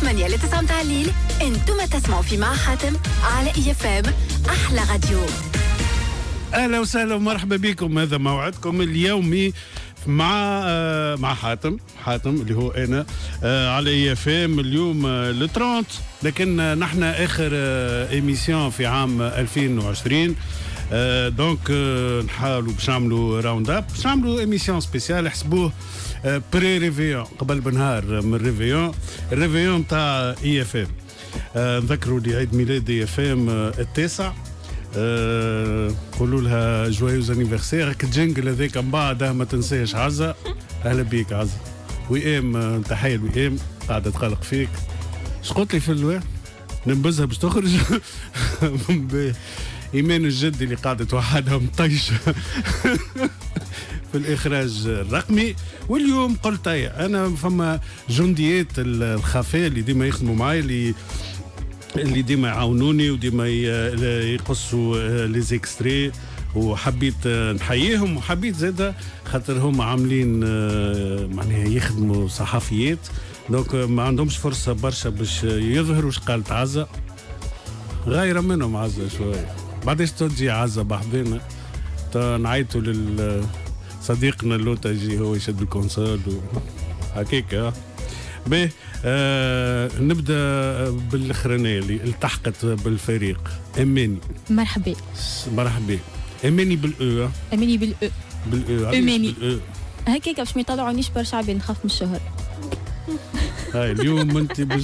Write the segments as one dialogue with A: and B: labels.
A: 8 ل 9 متاع الليل أنتم تسمعوا في مع حاتم على IFM أحلى راديو.
B: أهلا وسهلا ومرحبا بكم. هذا موعدكم اليومي مع آه، مع حاتم. حاتم اللي هو أنا آه، على IFM اليوم ل 30 لكن آه، نحن آخر émission في عام 2020 آه، donc آه، نحاولوا باش نعملوا round up باش نعملوا émission spéciale حسبوه. آه، بري ريفيون قبل بنهار من ريفيون الريفيون تاع اي اف ام نذكروا لي عيد ميلاد اي اف ام التاسع. آه، قولوا لها جوايوز انيفرسير راك الجنجل هذاك من بعد ما تنساش عزة. أهلا بيك عزة. وئام آه، تحيه لوئام قاعدة تقلق فيك. اش قلت لي في الوان ننبزها باش تخرج. إيمان الجدي اللي قاعدة توحدها مطيشه في الإخراج الرقمي. واليوم قلت أي أنا فما جنديات الخفاء اللي ديما يخدموا معي اللي اللي ديما يعاونوني وديما يقصوا les extraits وحبيت آه، نحييهم وحبيت زاده خاطر هم عاملين آه، معناها يخدموا صحفيات. donc آه، ما عندهمش فرصة برشا باش يظهروا قالت عزه غايرة منهم عزه شوية. بعدش تجي عزه بحضينا تا نعيطوا لل صديقنا اللوتا يجي هو يشد الكونسول آه. باهي آه نبدأ بالاخرانيه اللي التحقت بالفريق اماني
C: مرحبا
B: مرحبا اماني بالأو.
C: اماني
B: بالأو
C: بالأو.
B: بالأو؟
C: هكاك باش ما يطلعونيش برشا عباد نخاف من الشهر
B: هاي اليوم انت باش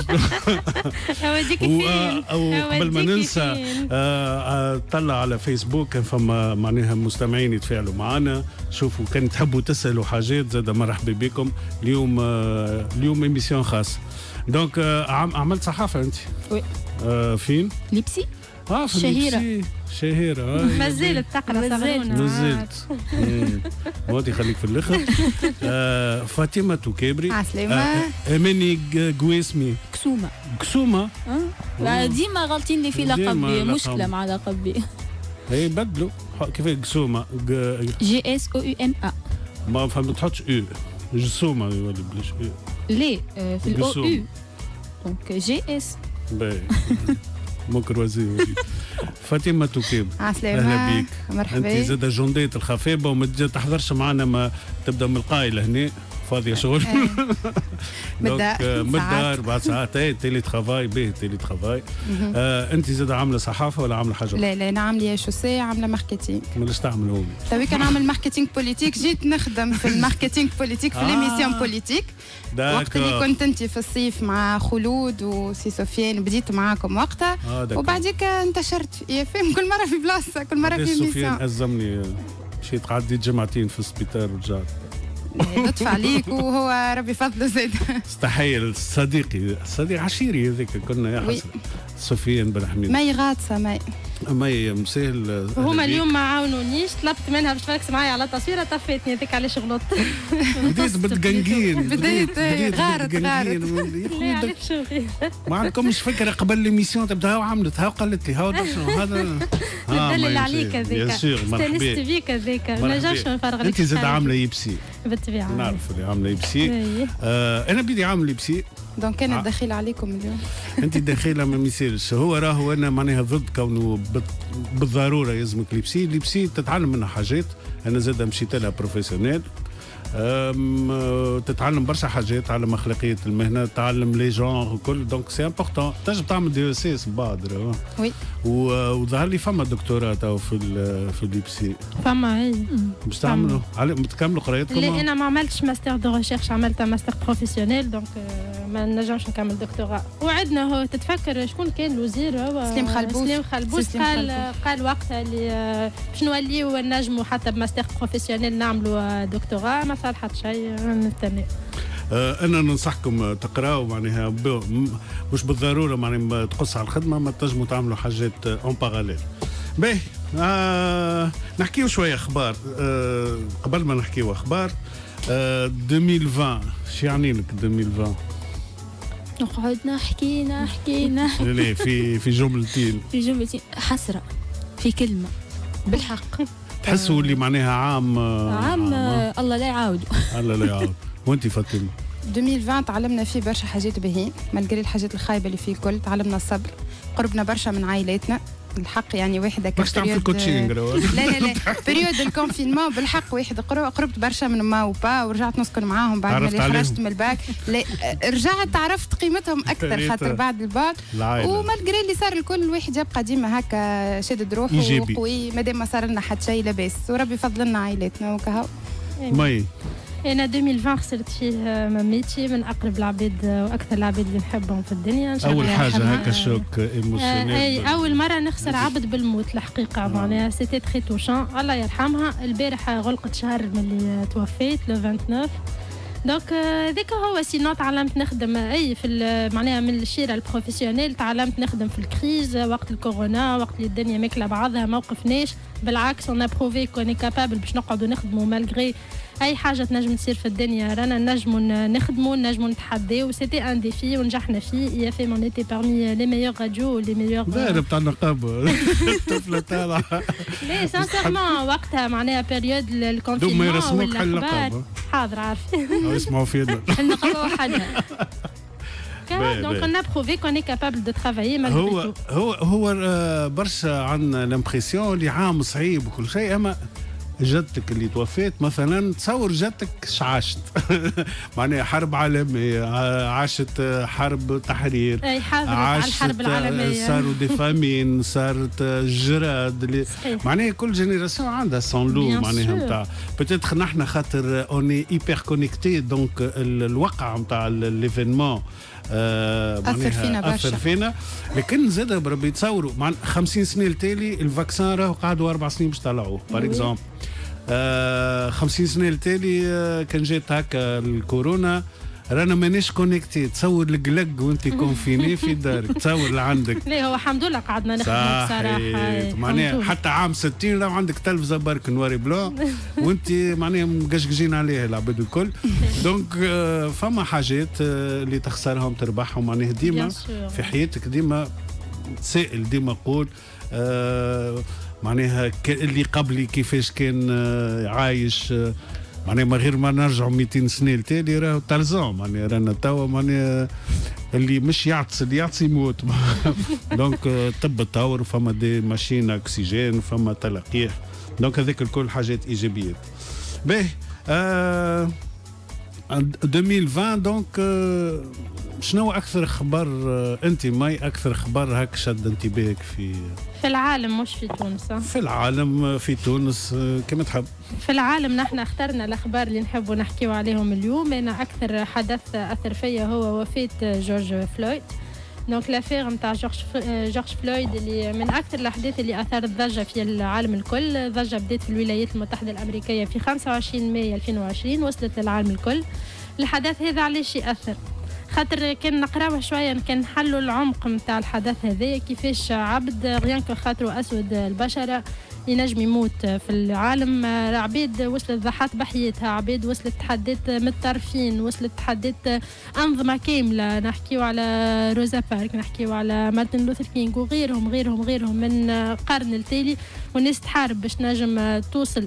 D: اوديك
B: و-
D: فين
B: أو قبل ما ننسى؟ آه، آه، طلع على فيسبوك كان فما معناها مستمعين يتفاعلوا معنا شوفوا كان تحبوا تسألوا حاجات زاد مرحبا بكم اليوم آه، اليوم ايميسيون خاص دونك عم- عملت صحافة أنت
C: وي.
B: فين؟
C: لبسي
B: آه في
C: شهيرة.
B: شهيرة آه
D: ما زالت تقرا
C: ما زالت.
B: مم. موتي خليك في الأخر. آه فاطمة توكابري
E: عسلامة
B: آه اماني ج- قواسمي
C: كسومة.
B: قسومه
C: آه. ديما غالطين لي في لقبي
B: لقب.
C: مشكله مع لقبي.
B: هي بدلوا كيف قسومه ج-
C: جي اس أو يو ام ا
B: ما فهم تحطش أو جسومه يولي بلاش أو
C: ليه؟ آه، في الاو
B: قسومة.
C: يو دونك جي اس
B: باهي. مكروزي. فاطمة توكاب
E: عسلامة
B: أهلا بيك. أنت
E: مرحبا
B: زاد جندية الخفيبه وما تحضرش معنا ما تبدأ من القايله هنا فاضيه شغل؟
E: بالدار،
B: آه، من
E: ساعات.
B: الدار بعد ساعات. اي télétravail باهي télétravail آه أنت زاد عاملة صحافة ولا عاملة حاجة
E: لا لا أنا عاملة شوسي عاملة marketing.
B: مالاش تعمل هو
E: توي كان نعمل marketing politique؟ جيت نخدم في ال marketing politique في
B: آه.
E: l'émission politique. وقت اللي كنت أنت في الصيف مع خلود وسي سفيان بديت معاكم وقتها.
B: d'accord.
E: وبعديك انتشرت في إف كل مرة في بلاصة كل
B: مرة
E: في
B: سفيان
E: émission
B: أزمني. مشيت قعدت جمعتين في السبيطار ورجعت
E: لطف عليك وهو ربي فضله زاد
B: استحيل صديقي صديق عشيري هذاك كنا يا. حسن سفيان بن حميد
E: ماي غاطسة ماي
B: مي مسهل.
D: هما اليوم ما عاونونيش طلبت منها باش تركز معايا على تصويره طفيتني هذيك علاش غلطت
B: بديت بالقنقين
E: بديت، إيه، غارت،
B: خويا
D: عليك شوفي
B: ما عندكمش فكرة قبل ليميسيون تبدأ هاو عملت هاو قالت لي هاو هذا؟
D: ندلل عليك هذاك استانست بيك هذاك ما. نجمش نفرغ
B: أنت زاد. عاملة IPSI
D: بالطبيعة.
B: نعرف اللي عاملة
D: IPSI.
B: آه أنا بدي عامل IPSI
E: donc أنا
B: آه.
E: دخيل عليكم اليوم.
B: أنت داخله ما يصيرش. هو راهو أنا معناها ضد كونه بالضرورة يلزمك l'IPSI l'IPSI تتعلم منها حاجات. أنا زاد مشيت لها professionnel تتعلم برشا حاجات تعلم أخلاقية المهنة تعلم les genres وكل. donc c'est important تنجم تعمل DESS بعد. oui وظهر لي فما دكتوراه تو في ال- في l'IPSI
D: فما هي
B: باش تعملوا. على- بتكملوا قرايتكم؟
D: اللي أنا ما عملتش mastère de recherche عملت mastère professionnel donc آه، ما نجمش نكمل دكتوراه. وعدنا هو تتفكر شكون كان الوزير هو؟
E: سليم خلبوس.
D: سليم خلبوس
E: سليم
D: قال. قال وقتها اللي آه، باش نوليو نجموا حتى ب mastère professionnel نعملوا آه، دكتوراه. ما صلحت شيء آه، نستنى
B: آه، أنا ننصحكم آه، تقراوا معناها مش بالضرورة معناها ما تقص على الخدمة ما تنجموا تعملوا حاجات اون باراليل باهي آه نحكيو شوية أخبار آه قبل ما نحكيو أخبار آه 2020 شو يعني لك 2020
C: نقعد نحكي نحكي نحكي.
B: لا في في جملتين.
C: في جملتين حسرة في كلمة بالحق.
B: تحسوا اللي معناها عام
C: عام
B: آه،
C: الله لا يعاودوا
B: الله لا يعاود. وانت فاطمة؟
E: 2020 تعلمنا فيه برشا حاجات باهين malgré الحاجات الخايبة اللي فيه الكل تعلمنا الصبر. قربنا برشا من عائلاتنا. الحق يعني واحد هكا
B: باش تعمل في ال coaching
E: لا لا لا. période ال confinement بالحق واحد قربت برشا من ما وبا ورجعت نسكن معاهم بعد ما خرجت من الباك. لا رجعت عرفت قيمتهم أكثر خاطر بعد الباك. و malgré اللي صار الكل الواحد يبقى ديما هكا شادد روحه وقوي مادام ما صار لنا حتى شيء لاباس. وربي يفضل لنا عائلاتنا وكهو
B: مي.
D: أنا 2020 خسرت فيه مميتي من أقرب العباد وأكثر العباد اللي نحبهم في الدنيا.
B: إن شاء الله اول حاجة هكا choc émotionnel
D: أي أول مرة نخسر عبد بالموت الحقيقة معناها c'était très touchant الله يرحمها. البارح غلقت شهر من اللي توفيت le 29 donc هذاك هو sinon تعلمت نخدم أي في معناها من الشيرة ال professionnelle تعلمت نخدم في ال crise وقت الكورونا وقت اللي الدنيا ماكلة بعضها ما وقفناش بالعكس on prouvait qu'on est capables باش نقعدوا نخدموا malgré أي حاجة تنجم تصير في الدنيا رانا نجموا نخدموا نجموا نتحداو. c'était un défi ونجحنا فيه. vraiment était parmi les meilleures radios les meilleures
B: لا بتاع النقاب. الطفله طالعه
D: لا sincèrement وقتها معناها période ال confinement والاخبار حاضر عارفين
B: اسمعوا فينا
D: النقابه وحدها donc capable de travailler malgré
B: هو هو هو برشا عندنا l'impression اللي عام صعيب وكل شيء أما جدتك اللي توفيت مثلا تصور جدتك شعاشت معناها حرب عالمية عاشت حرب تحرير
D: أي على الحرب العالمية.
B: صاروا des famines صارت جراد اللي معناها كل génération عندها son lot معناها نتاع peut-être نحن خاطر on est hyper connectés donc الوقع نتاع
E: l'événement أثر فينا برشا.
B: اثر فينا. لكن زاد بربي تصوروا مع 50 سنة التالي ال vaccin راهو قعدوا أربع سنين باش طلعوه. par exemple آه 50 سنة التالي آه كان جات هكا الكورونا. رانا مانيش connecté. تصور القلق وانت confiné في دارك. تصور اللي عندك
D: لا هو الحمد لله قعدنا نخدم صراحة
B: معناها حتى عام 60 لو عندك تلفزه برك noir et blanc وانت معناها مقشقشين عليها العباد الكل. donc فما حاجات اللي تخسرهم تربحهم. معناها ديما في حياتك ديما تسائل ديما قول آه معناها اللي قبلي كيفاش كان عايش معناها من غير ما نرجعوا 200 سنه لتالي راهو تلزون معناها رانا توا معناها اللي مش يعطس اللي يعطس يموت donc الطب تطور فما des machines اكسجين فما تلقيح donc هذيك الكل حاجات ايجابيات باهي آه 2020 donc آه شنو أكثر خبر انت ماي أكثر خبر هك شد انتباهك في؟
D: في العالم مش في تونس
B: في العالم في تونس كما تحب.
D: في العالم نحن اخترنا الأخبار اللي نحبوا نحكيو عليهم اليوم. أنا أكثر حدث أثر فيا هو وفاة جورج فلويد. donc l'affaire نتاع جورج جورج فلويد اللي من أكثر الاحداث اللي اثارت ضجه في العالم الكل ضجه بدات في الولايات المتحده الامريكيه في 25 مايو 2020 وصلت للعالم الكل الحدث هذا علاش ياثر خاطر كان نقراوه شوية كان نحلوا العمق نتاع الحدث هذا كيفاش عبد غيان خاطره اسود البشره ينجم يموت في العالم. عبيد وصلت ضحات بحياتها. عبيد وصلت تحديت متطرفين وصلت تحديت أنظمة كاملة. نحكيو على روزا بارك نحكيو على مارتن لوثر كينغ وغيرهم غيرهم غيرهم من قرن التالي. والناس تحارب باش نجم توصل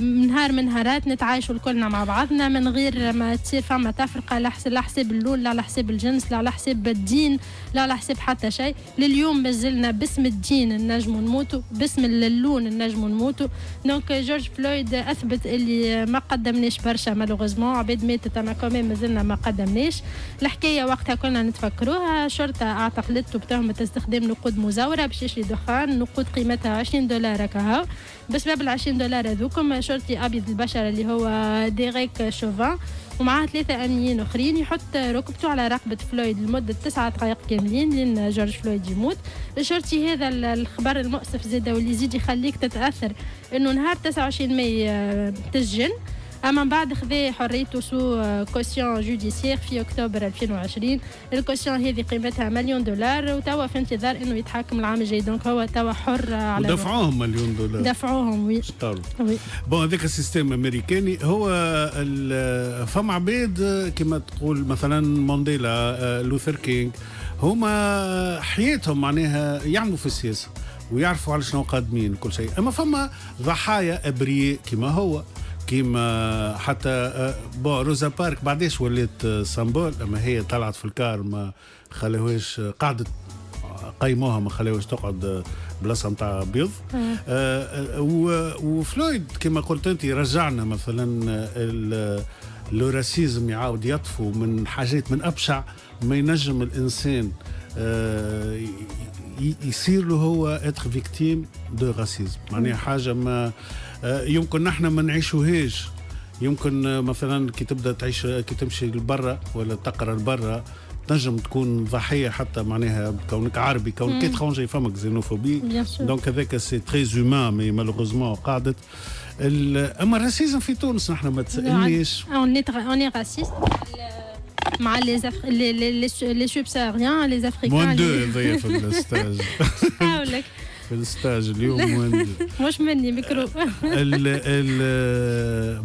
D: نهار من نهارات نتعايشوا الكلنا مع بعضنا من غير ما تصير فما تفرقة لا حساب اللون لا على حساب الجنس لا على حساب الدين لا على حساب حتى شيء. لليوم مازلنا باسم الدين نجموا نموتوا باسم اللون نجموا نموتوا donc جورج فلويد أثبت اللي ما قدمناش برشا malheureusement عباد ماتت أما كمان مازلنا ما قدمناش الحكاية وقتها كنا نتفكروها. شرطة اعتقلته بتهمه استخدام نقود مزوره باش يشري دخان نقود قيمتها 20 دولار هكا بسبب ال 20 دولار هذوكم شرطي أبيض البشرة اللي هو ديريك شوفان ومعاه ثلاثة أمنيين أخرين يحط ركبته على رقبة فلويد لمدة تسعة دقائق كاملين لين جورج فلويد يموت. الشرطي هذا الخبر المؤسف زاد واللي يزيد يخليك تتأثر إنه نهار 29 ماي تسجن. أما من بعد خذا حريته sous caution judiciaire في أكتوبر 2020 ال caution هذه قيمتها مليون دولار وتوا في انتظار إنه يتحاكم العام الجاي. donc هو توا حر على
B: دفعوهم مليون دولار.
D: دفعوهم oui.
B: oui. bon هذاك ال système أمريكاني. هو فما عباد كما تقول مثلا مانديلا لوثر كينغ. هما حياتهم معناها يعملوا في السياسة ويعرفوا على شنو قادمين كل شيء. أما فما ضحايا أبرياء كما هو. كيما حتى bon روزا بارك بعديش ولات symbole أما هي طلعت في الكار ما خلاوهاش قعدت قيموها ما خلاوهاش تقعد بلاصة نتاع بيض. آه, آه، وفلويد كما قلت أنت رجعنا مثلا le racisme يعاود يطفو من حاجات من أبشع ما ينجم الإنسان آه يصير له هو être victime de racisme معناها حاجة ما آه يمكن نحن ما نعيشوهاش يمكن مثلا كي تبدأ تعيش كي تمشي لبرا ولا تقرأ لبرا تنجم تكون ضحية حتى معناها كونك عربي كونك étranger فمة xénophobie donc هذاك c'est très humain mais malheureusement قعدت أما ال racisme في تونس نحن ما تسألنيش.
D: on est racistes مع لي لي لي سوبساريان لي افريكان
B: موان دو هذايا في الستاج في الستاج اليوم
D: مش مني ميكرو.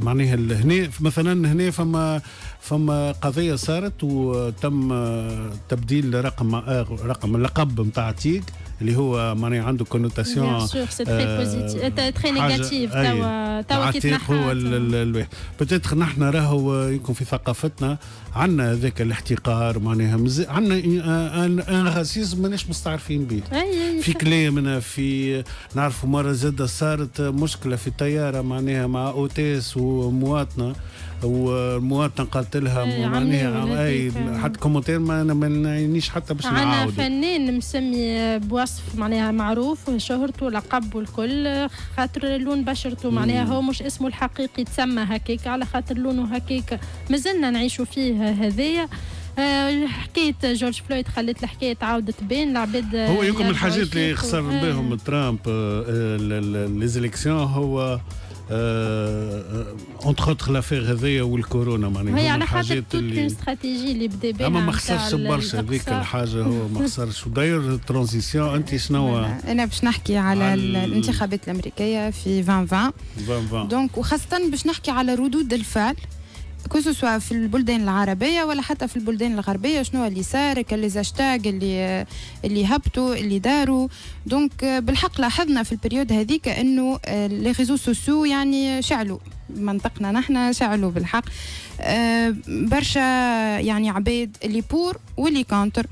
B: معناها هنا مثلا هنا فما فما قضية صارت وتم تبديل رقم رقم اللقب نتاع تيك اللي هو معناها عنده كونوتاسيون
D: سي تري بوزيتيف تري نيجاتيف توا توا كي
B: هو نحن راهو يكون في ثقافتنا عندنا ذاك الاحتقار معناها عندنا un racisme ماناش مستعرفين به. في كلامنا في نعرفوا مرة زاد صارت مشكلة في الطيارة معناها مع hôtesse ومواطنه والمواطنه قالت لها معناها أي حتى commentaire ما نعينيش حتى باش نعاود
D: أنا فنان مسمي بوصف معناها معروف شهرته لقب والكل خاطر لون بشرته معناها هو مش اسمه الحقيقي تسمى هكاك على خاطر لونه هكاك. مازلنا نعيشوا فيه هذايا. آه، حكاية جورج فلويد خلت الحكاية تعاودت بين العباد
B: هو يمكن من الحاجات اللي خسر بهم ترامب les élections هو entre autres l'affaire هذيا والكورونا
D: معناها هي على خاطر toute الاستراتيجي اللي بدا بها
B: اما ما خسرش برشا هذيك الحاجة هو ما خسرش وداير ال transition انت شنو
E: أنا باش نحكي على الانتخابات الامريكيه في 2020 2020 donc وخاصه باش نحكي على ردود الفعل que في البلدان العربية ولا حتى في البلدان الغربية شنو اللي صار les hashtags اللي اللي هبطوا اللي داروا. donc بالحق لاحظنا في ال période هذيك إنه les réseaux sociaux يعني شعلوا. منطقنا نحن شعلوا بالحق. آه، برشا يعني عباد اللي pour واللي contre.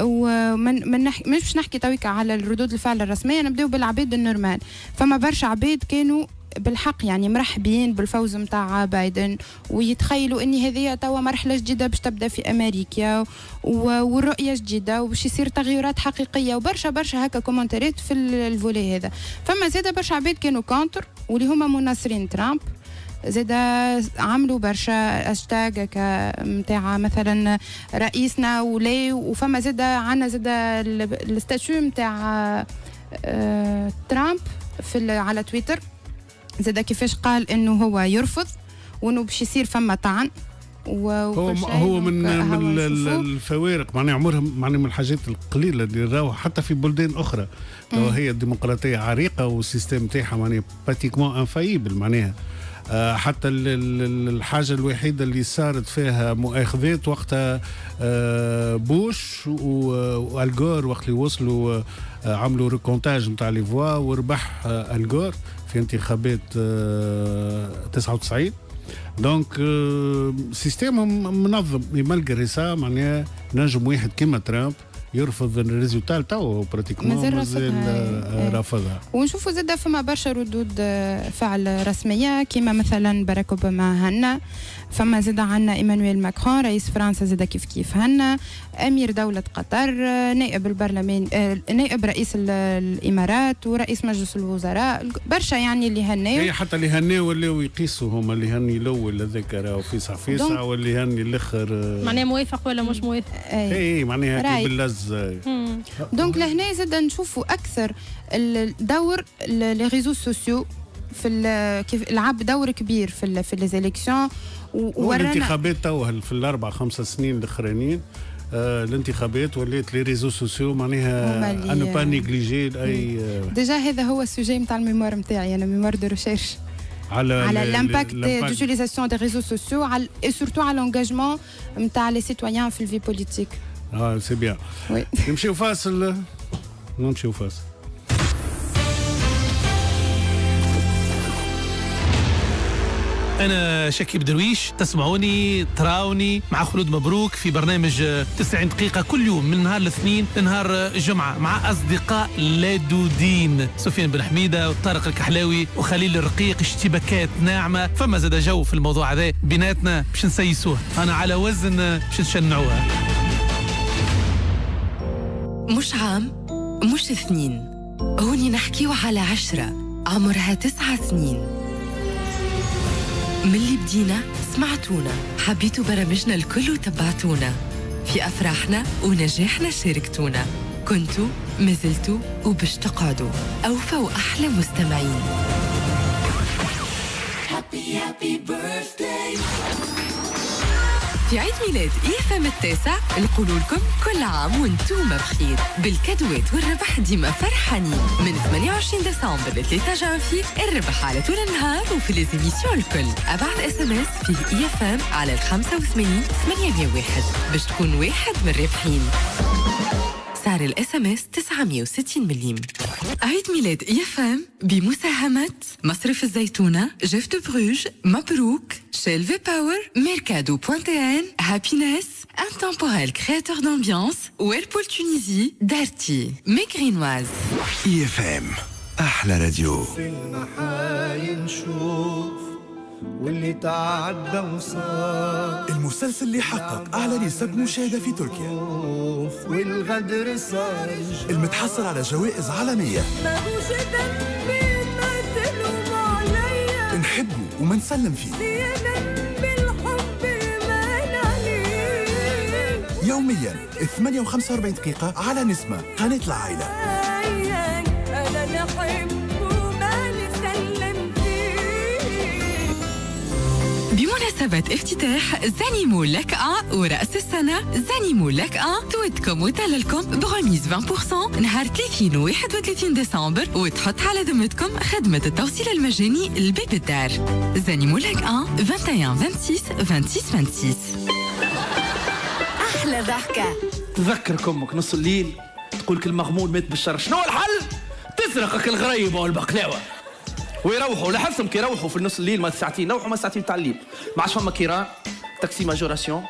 E: ومن من نحكي مش نحكي تويك على الردود الفعل الرسمية نبدأو بالعباد ال normal. فما برشا عباد كانوا بالحق يعني مرحبين بالفوز نتاع بايدن ويتخيلوا ان هذه توا مرحلة جديدة باش تبدأ في أمريكا والرؤية جديدة وباش يصير تغيرات حقيقية وبرشا برشا هكا كومنتاريت في ال volet هذا. فما زاد برشا عباد كانوا contre واللي هما مناصرين ترامب. زاد عملوا برشا اشتاج نتاع مثلا رئيسنا ولي وفما زاد عندنا زاد ال statut نتاع آه، ترامب في على تويتر. زاد كيفاش قال إنه هو يرفض وإنه باش يصير فما طعن
B: هو هو من من الفوارق. معناها عمرهم معناها من الحاجات القليلة اللي راهو حتى في بلدان أخرى. هي الديمقراطية عريقة وال système تاعها معناها pratiquement infaillible معناها. آه، حتى الحاجة الوحيدة اللي صارت فيها مؤاخذات وقتها آه، بوش والجور وقت اللي وصلوا آه، عملوا recomptage نتاع les voix وربح الجور في انتخابات 99 donc système هم منظم. malgré ça معناها نجم واحد كيما ترامب يرفض ال résultat تاعو pratiquement مازال رافضها
E: ونشوفوا زاد فما برشا ردود فعل رسمية كيما مثلا باراك أوباما هنا. فما زاد عندنا إيمانويل ماكرون رئيس فرنسا زاد كيف كيف هنا أمير دولة قطر نائب البرلمان نائب رئيس الإمارات ورئيس مجلس الوزراء برشا يعني اللي هناو
B: هي حتى اللي هناو ولاو يقيسوا هما اللي هني الأول هذاك راهو فيسع فيسع واللي هني الأخر
D: معناها موافق ولا مش موافق؟
B: اي معناها باللز.
E: donc لهنا زاد نشوفوا أكثر الدور les réseaux sociaux في كيف لعب دور كبير في في les élections
B: والانتخابات توا في الأربع خمس سنين الأخرانيين آه الانتخابات ولات les réseaux sociaux معناها انو pas négligé أي
E: آه. déjà هذا هو ال sujet نتاع ال mémoire نتاعي أنا mémoire de recherche. على على l'impact d'utilisation des réseaux sociaux et surtout على l'engagement نتاع les citoyens في ال vie
B: politique آه c'est bien نمشيو فاصل. نمشيو فاصل.
F: أنا شكيب درويش تسمعوني تراوني مع خلود مبروك في برنامج 90 دقيقة كل يوم من نهار الاثنين لنهار الجمعة مع أصدقاء لدودين سفيان بن حميدة وطارق الكحلاوي وخليل الرقيق اشتباكات ناعمة فما زاد جو في الموضوع هذا بيناتنا باش نسيسوه. أنا على وزن باش نشنعوها
G: مش عام مش اثنين. هوني نحكيو على عشرة عمرها تسعة سنين. من اللي بدينا سمعتونا. حبيتوا برامجنا الكل وتبعتونا. في أفراحنا ونجاحنا شاركتونا. كنتوا مازلتوا وباش تقعدوا. أوفى وأحلى مستمعين. Happy, happy birthday. في عيد ميلاد إيفام التاسع نقول لكم كل عام وأنتم بخير. بالكادوات والربح ديما فرحانين. من 28 ديسمبر ل 3 جانفي الربح على طول النهار وفي ليزيميسيون الكل. ابعت اس ام اس فيه اي على ال 85 801 باش تكون واحد من الرابحين سعر الإس إم إس 960 مليم. عيد ميلاد إي إف إم بمساهمة مصرف الزيتونة جيف دو بروج مبروك شيل في باور ميركادو بوانتيان هابينس intemporel créateur d'ambiance Whirlpool Tunisie Darty. ميغرينواز
H: IFM أحلى راديو.
I: في المحاين شوف واللي تعدى وصار.
H: المسلسل اللي حقق أعلى نسب مشاهدة في تركيا.
I: والغدر صار
H: المتحصل على جوائز عالمية. ماهوش ذنبي ما تلوم عليا نحبه وما نسلم فيه. يوميا 48 45 دقيقة على نسمة قناة العائلة.
G: بمناسبة افتتاح زانيمو لك أ ورأس السنة زانيمو لك أ تودكم وتللكم بغميز 20% نهار 30 و 31 ديسمبر وتحط على ذمتكم خدمة التوصيل المجاني لبيب الدار. زانيمو لك أ 21 26 26 26
A: أحلى ضحكة.
J: تذكرك أمك نص الليل تقول لك المغمول مات بالشر. شنو الحل؟ تسرقك الغريبة والبقلاوة. ويروحوا. لاحظتهم كي يروحوا في النص الليل ما ساعتين روحوا ما ساعتين تاع الليل. ما عادش فما كيران تاكسي majoration.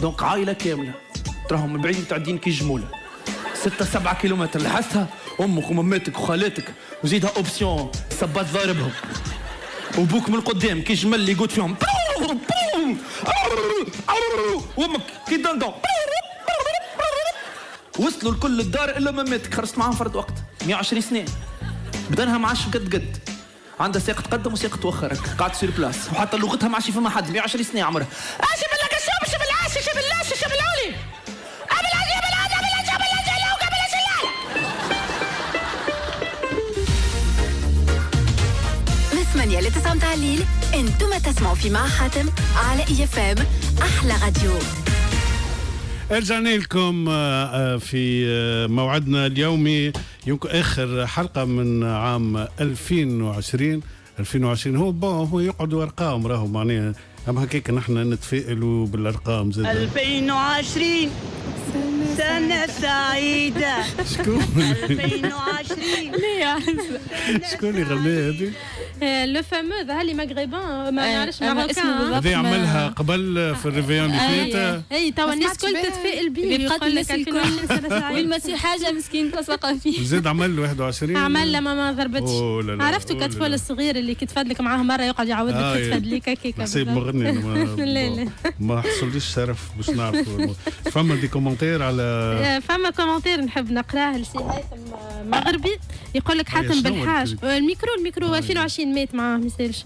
J: donc عائلة كاملة. تراهم من بعيد متعدين كي جموله ستة سبعة كيلومتر. لاحظتها؟ أمك ومامتك وخالاتك وزيدها option. صبات ضاربهم. وبوك من القدام كي جمل اللي يقود فيهم. وأمك كي دندون وصلوا الكل الدار إلا مامتك. خرجت معاهم فرد وقت. 120 سنة. بدنها معاش قد قد. عندها ساق تقدم وساق توخر. قاعد سير بلاس وحتى لغتها ما عادش فما حد. 120 سنة عمرها اش بالله كشوب شب العاش شب اللاش شب العولي قبل أجيب الهدى قبل أجيب الهدى وقبل الشلال
A: من 8 ل 9 متاع الليل أنتم تسمعوا في مع حاتم على IFM أحلى راديو.
B: رجعنا لكم آه، آه، في آه، موعدنا اليومي. يمكن آخر حلقة من عام 2020 2020 هو bon هو يقعدوا ارقام راهو معناها أما هكاك نحن نتفائلوا بالأرقام
K: زاد 2020 سنة سعيدة.
B: شكون؟
K: 2020
B: شكون اللي غناها هذه؟
D: لو فامو هذا اللي مغربان. ما نعرفش
B: ماروكان هذه عملها قبل في الريفيون اللي فات.
D: أي توا الناس الكل تتفائل به
C: يقول الناس الكل. والمسيح حاجة مسكين تسبق فيه.
B: زاد عمل 21
D: عمل لما ما ضربتش. عرفتوا كتفول الصغير اللي كتفدلك معاه مرة يقعد يعاود لك كتفد ليك هكاك
B: حسيب مغني ما حصليش شرف باش نعرف فما دي كومنتير على
D: فما commentaire نحب نقراه لسي هيثم مغربي. يقول لك حاتم بالحاج. ال micro ال micro 2020 مات معاه ما يسالش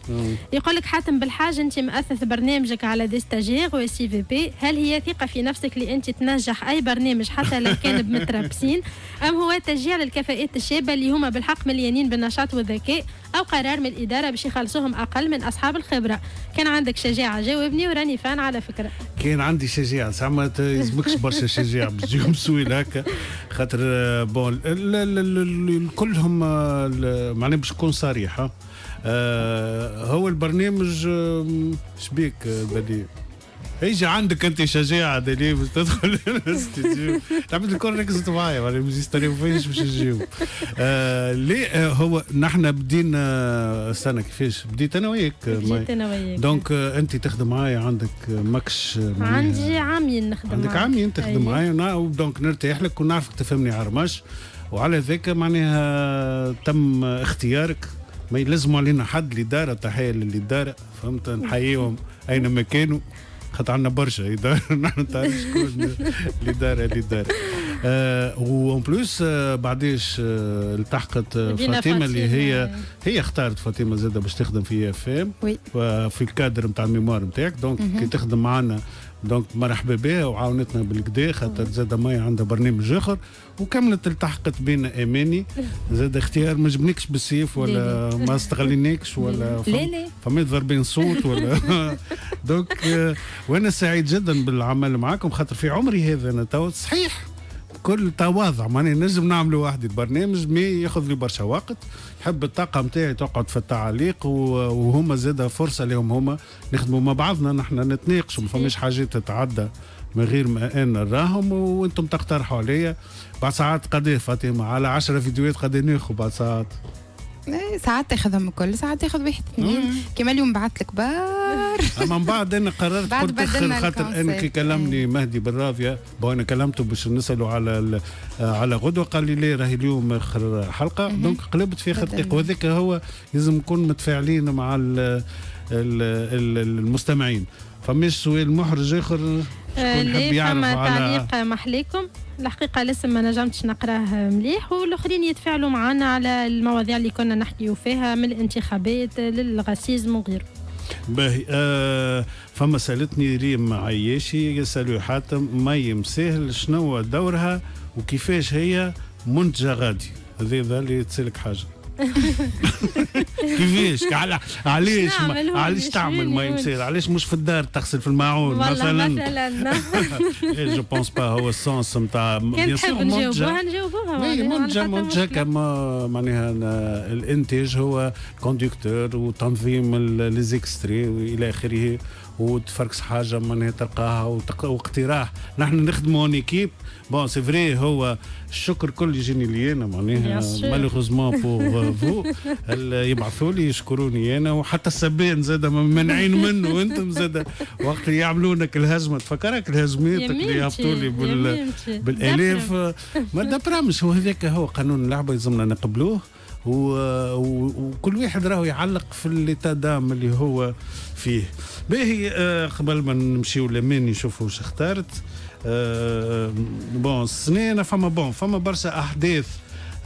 D: يقول لك حاتم بالحاج أنت مؤسس برنامجك على des stagiaires SIVP. هل هي ثقة في نفسك اللي انت تنجح أي برنامج حتى لو كان بمتربسين أم هو تشجيع للكفاءات الشابة اللي هما بالحق مليانين بالنشاط والذكاء أو قرار من الاداره باش يخلصوهم أقل من أصحاب الخبرة. كان عندك شجاعة جاوبني وراني fan على فكرة.
B: كان عندي شجاعة. ساعه ما يلزمكش برشا شجاعة باش تجيهم سويل هكا. خاطر بون كلهم معناها باش نكون صريح هو البرنامج شبيك بديع؟ يجي عندك أنت شجاعة دليل باش تدخل الاستديو؟ لعبت الكل ركزت معايا ولا مش يستريو فيش باش يجيو. آه ليه آه هو نحن بدينا السنة كيفاش؟ بديت أنا وياك
D: بديت أنا وياك.
B: donc آه أنت تخدم معايا عندك ماكش
D: عندي عامين نخدم
B: عندك عامين تخدم معايا donc نرتاح لك ونعرفك تفهمني عرمش وعلى ذاك معناها تم اختيارك. ما يلزموا علينا حد الاداره تحية للاداره فهمت؟ نحييهم أينما كانوا. خاطر عندنا برشا اداره نحن تعرف شكون الاداره الاداره آه و en plus آه بعديش آه التحقت فاطمة اللي هي هي اختارت فاطمة زاده باش تخدم في FM. في الكادر نتاع ال mémoire نتاعك donc كي تخدم معنا donc مرحبا بها وعاونتنا بالكدا خاطر زاد mais عندها برنامج آخر وكملت التحقت بينا أماني. زاد اختيار ما جبنيكش بالسيف ولا ما استغليناكش ولا
C: لا لا.
B: فميت ضربين صوت ولا donc وأنا سعيد جدا بالعمل معاكم خاطر في عمري هذا أنا تو صحيح. بكل تواضع. ماني نجم نعملوا وحدي البرنامج mais ياخذ لي برشا وقت. نحب الطاقة نتاعي تقعد في التعليق وهما زاد فرصة لهم هما نخدموا مع بعضنا. نحن نتناقشوا ما فماش حاجات تتعدى من غير ما أنا نراهم وأنتم تقترحوا عليا. بعد ساعات قد فاطمه على 10 فيديوهات قد ناخذ بعد ساعات.
E: ساعات تاخذهم الكل ساعات تاخذ واحد اثنين. كما اليوم بعث لك بار.
B: أما من بعد أنا قررت قلت اخر خاطر أنا كي كلمني إيه. مهدي بالراضيه بو أنا كلمته باش نساله على على غدوة. قال لي ليه راهي اليوم آخر حلقة. donc قلبت في آخر دقيقة. وهذاك هو لازم نكون متفاعلين مع المستمعين. فمش سؤال محرج آخر.
D: شكون يحب يعرف على تعليق محليكم؟ الحقيقة لسه ما نجمتش نقراه مليح والآخرين يتفاعلوا معنا على المواضيع اللي كنا نحكيو فيها من الانتخابات لل racisme وغيره.
B: باهي آه فما سألتني ريم عياشي سالوا حاتم مي مسهل شنو دورها وكيفاش هي منتجة غادي؟ هذا اللي تسألك حاجة. كيفاش؟ علاش علاش تعمل ما يمسير؟ علاش مش في الدار تغسل في الماعون مثلا؟
D: مثلا.
B: je pense باهو ال sens نتاع
D: كان تحب نجاوبوها نجاوبوها
B: منتجه كما معناها الإنتاج هو conducteur وتنظيم les extraits والى آخره. وتفركس حاجة معناها تلقاها واقتراح نحن نخدموا en équipe bon c'est vrai هو الشكر كل يجيني لي أنا معناها malheureusement pour vous يبعثوا لي يشكروني أنا. وحتى السبان زاد مانعين منه. وأنتم زاد وقت يعملونك الهزمه تفكرك الهزمات اللي يهبطوا لي بال بالالاف ما دبرا مش هو هذاك هو قانون اللعبة يلزمنا نقبلوه. وكل واحد راهو يعلق في l'état d'âme اللي هو فيه. باهي آه قبل ما نمشيو لمين نشوفوا واش اختارت. bon السنين فما bon فما برشا احداث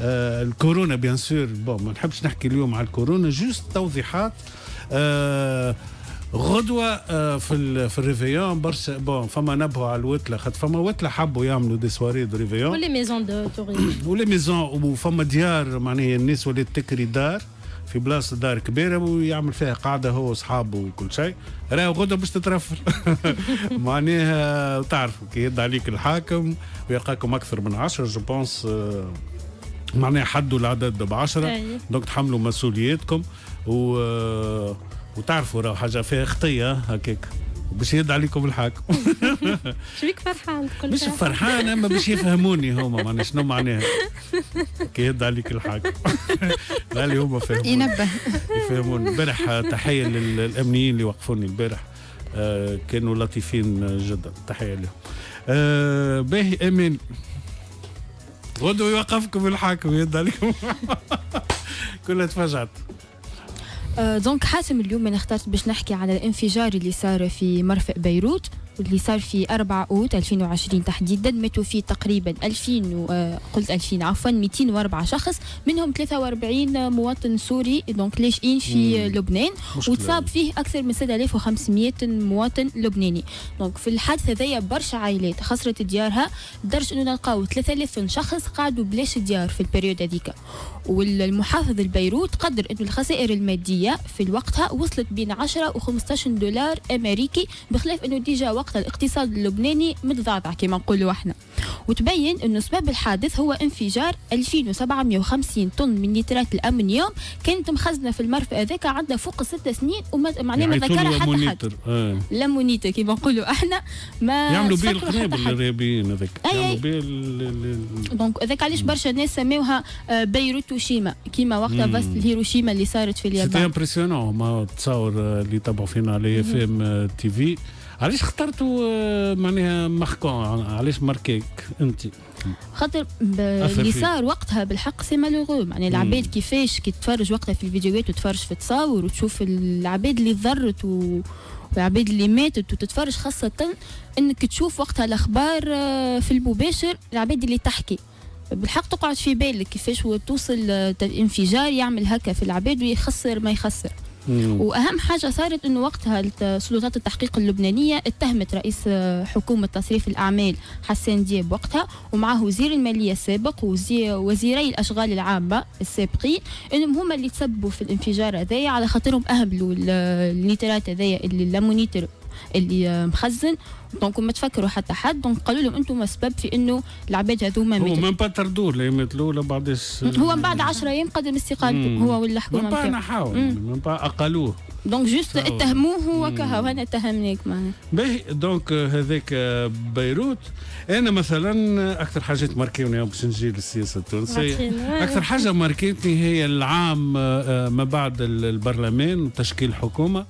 B: الكورونا bien sûr bon ما نحبش نحكي اليوم على الكورونا juste توضيحات غدوه في في ال réveillon برشا bon فما نبهوا على الوتله خاطر فما وتله حبوا يعملوا des soirées de réveillon
D: و les maisons de
B: tourisme و les maisons وفما ديار معناها الناس ولات تكري دار في بلاصة دار كبيرة ويعمل فيها قاعدة هو وأصحابه وكل شيء. راهو غدا باش تترفل. معناها تعرفوا كي يد عليك الحاكم ويلقاكم أكثر من عشرة je pense آه، معناها حدوا العدد بعشرة. donc تحملوا مسؤولياتكم و آه، وتعرفوا راه حاجة فيها خطية هكاك. باش يد عليكم الحاكم
D: شبيك فرحان
B: مش فرحان. أما باش يفهموني هما معناها شنو معناها؟ كي يد عليك الحاكم لا لي هما فهموني.
E: ينبه.
B: يفهموني. البارح تحية للأمنيين اللي وقفوني البارح آه كانوا لطيفين جدا. تحية لهم. آه باهي آمين. غدوه يوقفكم الحاكم يد عليكم. كلها تفاجأت
C: donc حاسم اليوم أنا اخترت باش نحكي على الانفجار اللي صار في مرفأ بيروت. واللي صار في 4 أوت 2020 تحديدا ماتوا فيه تقريبا 2000 و... قلت 2000 عفوا 204 شخص منهم 43 مواطن سوري donc لاجئين في لبنان وتصاب فيه أكثر من 6500 مواطن لبناني. donc في الحادثه هذيا برشا عائلات خسرت ديارها لدرجه أنه نلقاو 3000 شخص قعدوا بلاش ديار في ال période هذيك. والمحافظ البيروت قدر أنه الخسائر المادية في وقتها وصلت بين 10 و 15 دولار أمريكي بخلاف أنه déjà وقت وقتها الاقتصاد اللبناني متضعضع كما نقولوا إحنا. وتبين أنه سبب الحادث هو انفجار 2750 طن من نيترات الأمونيوم كانت مخزنة في المرفأ هذاك عندها فوق ست سنين ومعناها ما ذكرها حتى حد.
B: آه.
C: l'ammonitre كما نقولوا إحنا. ما
B: يعملوا بيه القنابل الارهابيين هذاك. يعملوا بيه
C: donc هذاك علاش برشا ناس سموها آه، بيروتشيما. كيما وقتها بس هيروشيما اللي صارت في اليابان.
B: c'était impressionnant ما تصور آه، اللي تبعوا فينا على إف إم تي في. علاش اخترتوا آه، معناها marquant علاش ماركيك انت؟
C: خاطر اللي صار وقتها بالحق c'est malheureux يعني العباد كيفاش كي تتفرج وقتها في الفيديوهات وتتفرج في التصاور وتشوف العباد اللي ضرت و... والعباد اللي ماتت وتتفرج خاصة إنك تشوف وقتها الأخبار آه، في المباشر العباد اللي تحكي. بالحق تقعد في بالك كيفاش توصل انفجار يعمل هكا في العباد ويخسر ما يخسر. وأهم حاجة صارت إنه وقتها سلطات التحقيق اللبنانية اتهمت رئيس حكومة تصريف الأعمال حسان دياب وقتها ومعه وزير المالية السابق وزيري الأشغال العامة السابقين إنهم هما اللي تسببوا في الانفجار هذايا على خاطرهم أهملوا النيترات هذايا اللي ال ammonitre اللي مخزن. donc ما تفكروا حتى حد. donc قالوا لهم أنتم السبب في إنه العباد هذوما
B: هو من با تردوا الايامات الاولى بعد
C: هو من بعد 10 أيام قدم استقالته هو ولا الحكومة
B: من با نحاول. من با أقلوه.
C: donc juste اتهموه وكها وانا اتهمناك
B: معنا باهي donc هذاك بيروت. أنا مثلا أكثر حاجات ماركيوني باش نجي للسياسة التونسية. أكثر حاجة ماركيتني هي العام آه، ما بعد البرلمان وتشكيل حكومة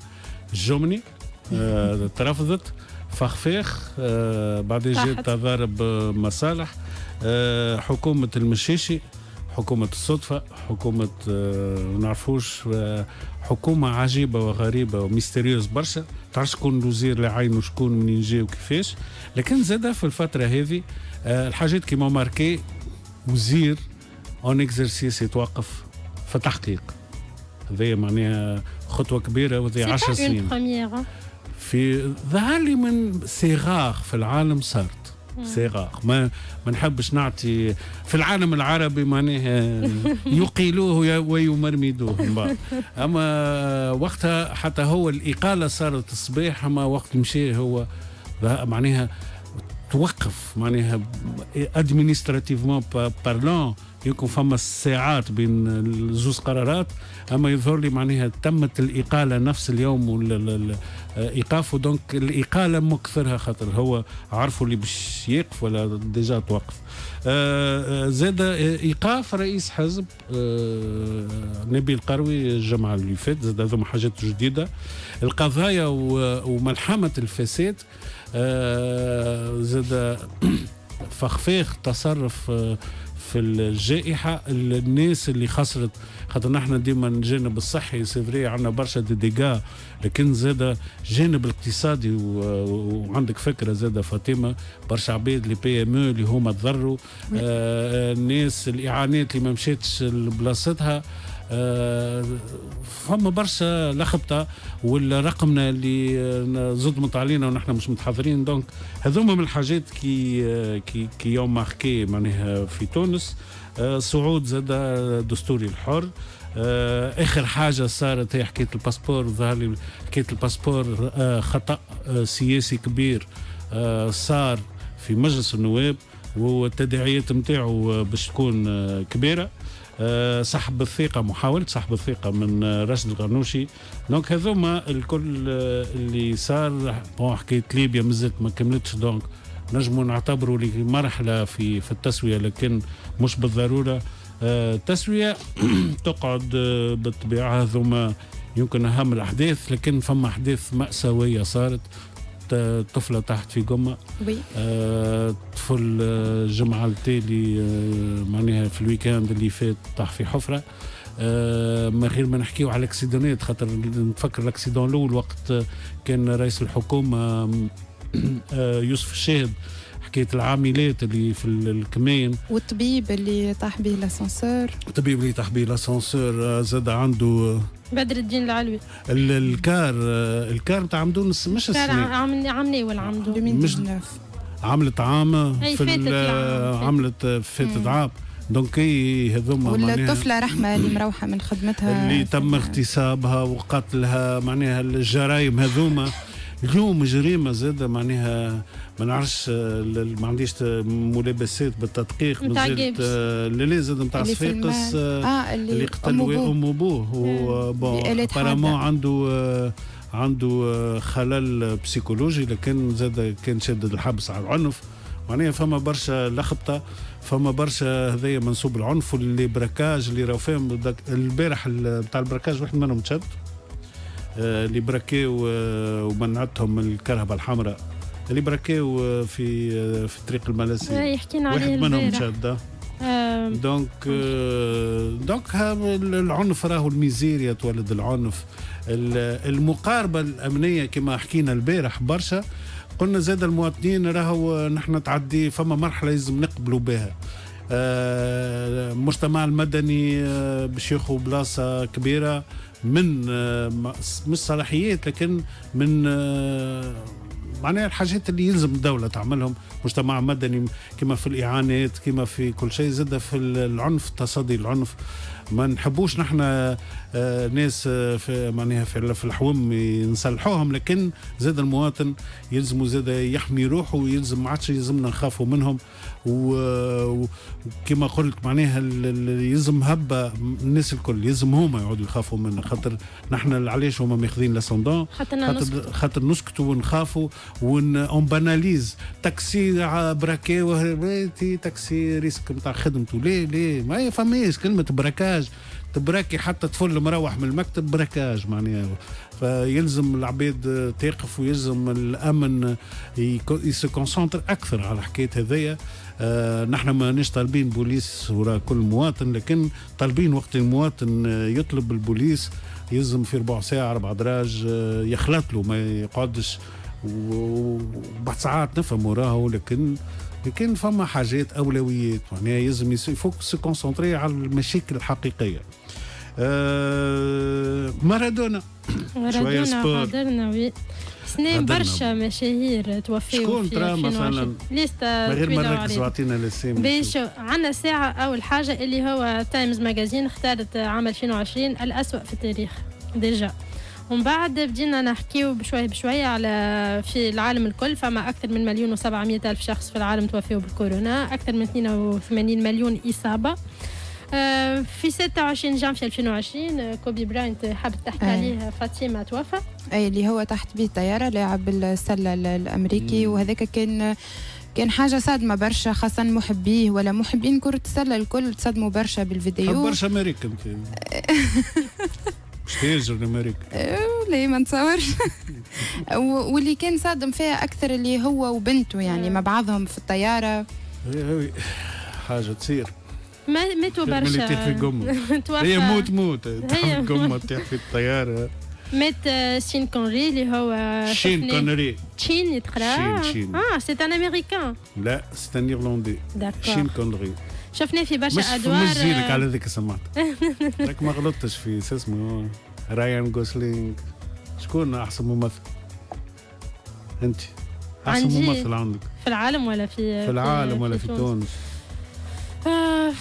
B: الجملي آه، ترفضت فخفاخ آه، بعدين جات تضارب مصالح. آه، حكومة المشيشي حكومة الصدفة حكومة ما نعرفوش حكومة عجيبة وغريبة و mystérieuse برشا. تعرفش شكون الوزير اللي عينه شكون منين جاي وكيفاش. لكن زاد في الفترة هذه الحاجات كيما marqué وزير en exercice يتوقف في تحقيق. هذه معناها خطوة كبيرة وهذه 10 سنين. في ظهر لي من صغار في العالم صارت. صغار ما ما نحبش نعطي في العالم العربي معناها يقيلوه ويمرمدوه أما وقتها حتى هو الإقالة صارت الصباح أما وقت مشي هو معناها توقف معناها ادمينستراتيفمون بارلون يكون فما ساعات بين زوز قرارات أما يظهر لي معناها تمت الإقالة نفس اليوم ايقافه donc الإقالة مكثرها خاطر هو عرفوا اللي باش يقف ولا déjà توقف. آه، آه، زاد إيقاف رئيس حزب آه، نبيل قروي الجمعة اللي فات زاد هذوما حاجات جديدة. القضايا وملحمة الفساد. زاد فخفاخ تصرف في الجائحة الناس اللي خسرت. خاطر نحن ديما الجانب الصحي c'est vrai عندنا برشا دي ديغا لكن زاد جانب الاقتصادي وعندك فكرة زاد فاطمة برشا عباد اللي PME اللي هما تضروا آه الناس الإعانات اللي ما مشاتش لبلاصتها آه فما برشا لخبطة والرقمنة اللي زدمت علينا ونحن مش متحضرين. donc هذوما من الحاجات qui آه، qui qui ont marqué معناها في تونس. آه صعود زاد دستوري الحر. آه آخر حاجة صارت هي حكاية ال passeport. ظهر لي حكاية ال passeport آه خطأ آه سياسي كبير آه صار في مجلس النواب والتداعيات نتاعو باش تكون آه كبيرة. آه، سحب الثقة محاولة سحب الثقة من راشد الغنوشي donc هذوما الكل آه، اللي صار bon حكاية ليبيا مازالت ما كملتش donc نجموا نعتبروا لي مرحلة في في التسوية لكن مش بالضرورة. آه، تسوية تقعد بالطبيعة هذوما يمكن أهم الأحداث لكن فما أحداث مأساوية صارت. طفلة تحت في قمة. آه طفل الجمعه آه، التالي آه معناها في ال week-end اللي فات طاح في حفرة. من غير ما نحكيو على ال accident ات خاطر نتفكر ال accident الأول وقت كان رئيس الحكومة يوسف الشاهد حكاية العاملات اللي في الكمين.
E: والطبيب اللي طاح به l'ascenseur
B: الطبيب اللي طاح به l'ascenseur زاد عنده
D: بدر الدين العلوي.
B: الكار الكار نتاع عمدون مش
D: السنة عام عام ناول عمدون
B: مش عملت عام في عملت فاتت. عام. donc هذوما
E: والطفله رحمة اللي مروحة من خدمتها.
B: اللي تم اغتصابها وقتلها معناها الجرائم هذوما. اليوم جريمة زادة معناها ما نعرفش ما عنديش ملابسات بالتدقيق لا زاد نتاع صفاقس
E: آه اللي,
B: اللي قتل ام ابوه هو bon عنده عنده خلل بسيكولوجي لكن زاد كان شادد الحبس على العنف. معناها فما برشا لخبطة فما برشا هذايا منسوب العنف و les braquages اللي راهو فيهم البارح بتاع ال braquage واحد منهم تشد آه، اللي براكيو آه، ومنعتهم من الكرهبة الحمراء. اللي براكيو في آه، في طريق الملاسي
D: يحكينا عليه
B: واحد منهم تشد donc donc العنف راهو الميزيريا تولد العنف. المقاربة الأمنية كما حكينا البارح برشا قلنا زاد المواطنين راهو نحن تعدي فما مرحلة لازم نقبلوا بها. المجتمع المدني باش ياخذ بلاصة كبيرة من مش صلاحيات لكن من معناها الحاجات اللي يلزم الدولة تعملهم مجتمع مدني كما في الإعانات كما في كل شيء زاد في العنف تصدي العنف. ما نحبوش نحن ناس آه، في معناها في, في الحوم نصلحوهم لكن زاد المواطن يلزم زاد يحمي روحه ويلزم ما عادش يلزمنا نخافوا منهم. وكما قلت معناها يلزم هبة الناس الكل يلزم هما يقعدوا يخافوا منا خاطر نحن علاش هما ماخذين l'ascendant؟ خاطر خاطر نسكتوا ونخافوا و on, on banalise تاكسي braqué تاكسي risque نتاع خدمته. ليه؟ ليه؟ ما فماش كلمة braquage. تبراكي حتى طفل مروح من المكتب braquage معناها. فيلزم العباد تقف ويلزم الأمن ي se concentre concentre أكثر على حكاية هذيا آه نحن ماناش طالبين بوليس وراء كل مواطن لكن طالبين وقت المواطن يطلب البوليس يلزم في ربع ساعة أربع دراج آه يخلط له ما يقعدش وبعد ساعات نفهم وراه لكن لكن فما حاجات أولويات معناها يلزم il faut que se concentrer على المشاكل الحقيقية. آه مارادونا.
D: مارادونا حضرنا oui سنين برشا مشاهير توفيوا
B: شكون ترى مثلا؟
D: ليستا
B: من غير ما نركزوا اعطينا الاسامي
D: باش عندنا ساعة أول حاجة اللي هو Times Magazine اختارت عام 2020 الأسوأ في التاريخ déjà. ومن بعد بدينا نحكيو بشوية بشوية على في العالم الكل. فما أكثر من مليون و700 ألف شخص في العالم توفيوا بالكورونا. أكثر من 82 مليون إصابة. آه، في 26 جانفي 2020 آه، كوبي براينت حابة تحكي عليه فاطمة توفى.
E: أي اللي هو تحت بيه الطيارة لاعب السلة الأمريكي. وهذاك كان كان حاجة صادمة برشا خاصة محبيه ولا محبين كرة السلة الكل تصدموا برشا بالفيديو.
B: برشا أمريكا مش تهجر أمريكا.
E: لا ما نتصورش؟ واللي كان صادم فيها أكثر اللي هو وبنته يعني مع بعضهم في الطيارة.
B: حاجة تصير.
D: ما ماتوا برشا.
B: اللي تطيح في قمة هي موت موت. تطيح في قمة تطيح في الطيارة.
D: مات شين كونري اللي هو
B: شين كونري.
D: شين يتقرا
B: شين شين.
D: آه c'est un américain
B: لا c'est un ايرلندي شين كونري.
D: شفناه في برشا أدوار
B: مش جيلك على ذيك سمعت راك ما غلطتش في اسمه رايان جوسلينج شكون أحسن ممثل؟ أنت. أحسن ممثل عندك.
D: في العالم ولا في
B: في العالم ولا في, في تونس؟
D: آه